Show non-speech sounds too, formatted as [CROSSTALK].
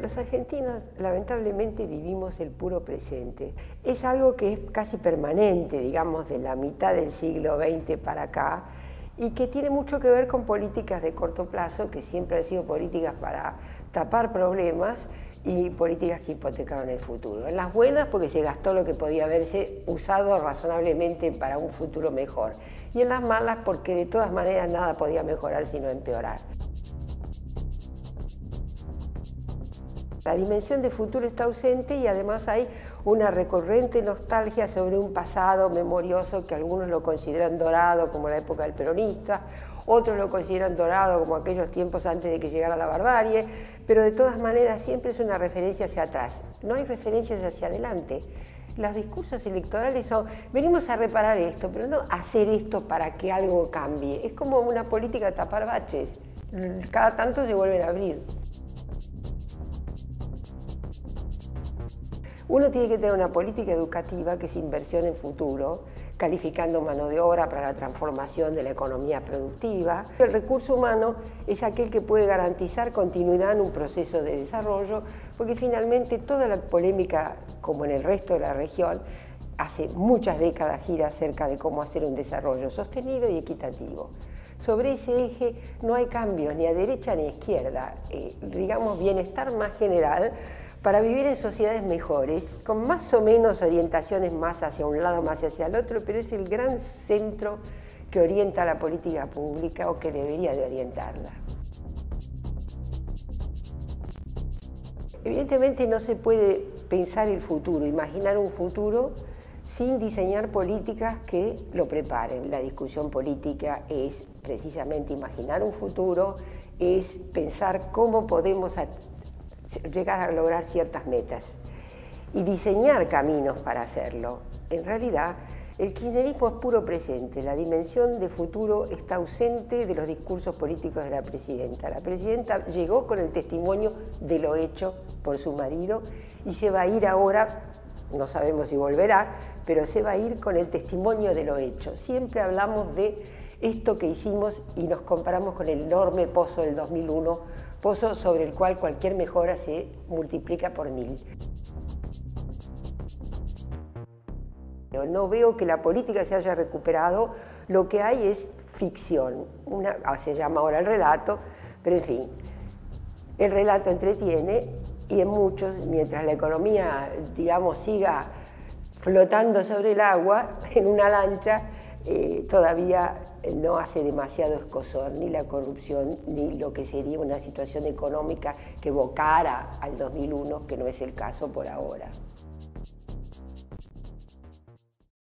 los argentinos lamentablemente vivimos el puro presente. Es algo que es casi permanente, digamos, de la mitad del siglo XX para acá, y que tiene mucho que ver con políticas de corto plazo, que siempre han sido políticas para tapar problemas y políticas que hipotecaron el futuro. En las buenas porque se gastó lo que podía haberse usado razonablemente para un futuro mejor. Y en las malas porque de todas maneras nada podía mejorar sino empeorar. La dimensión de futuro está ausente y además hay una recurrente nostalgia sobre un pasado memorioso que algunos lo consideran dorado como la época del peronista, otros lo consideran dorado como aquellos tiempos antes de que llegara la barbarie, pero de todas maneras siempre es una referencia hacia atrás, no hay referencias hacia adelante. Los discursos electorales son, venimos a reparar esto, pero no hacer esto para que algo cambie. Es como una política de tapar baches, cada tanto se vuelven a abrir. Uno tiene que tener una política educativa que es inversión en futuro, calificando mano de obra para la transformación de la economía productiva. El recurso humano es aquel que puede garantizar continuidad en un proceso de desarrollo, porque finalmente toda la polémica, como en el resto de la región, hace muchas décadas gira acerca de cómo hacer un desarrollo sostenido y equitativo. Sobre ese eje no hay cambios ni a derecha ni a izquierda, eh, digamos bienestar más general para vivir en sociedades mejores, con más o menos orientaciones más hacia un lado, más hacia el otro, pero es el gran centro que orienta la política pública o que debería de orientarla. Evidentemente no se puede pensar el futuro, imaginar un futuro sin diseñar políticas que lo preparen. La discusión política es precisamente imaginar un futuro, es pensar cómo podemos llegar a lograr ciertas metas y diseñar caminos para hacerlo. En realidad, el kirchnerismo es puro presente, la dimensión de futuro está ausente de los discursos políticos de la presidenta. La presidenta llegó con el testimonio de lo hecho por su marido y se va a ir ahora, no sabemos si volverá, pero se va a ir con el testimonio de lo hecho. Siempre hablamos de esto que hicimos y nos comparamos con el enorme pozo del 2001 pozo sobre el cual cualquier mejora se multiplica por mil. No veo que la política se haya recuperado, lo que hay es ficción, ah, se llama ahora el relato, pero en fin, el relato entretiene y en muchos, mientras la economía, digamos, siga flotando sobre el agua [LAUGHS] en una lancha, eh, todavía no hace demasiado escosor ni la corrupción ni lo que sería una situación económica que evocara al 2001, que no es el caso por ahora.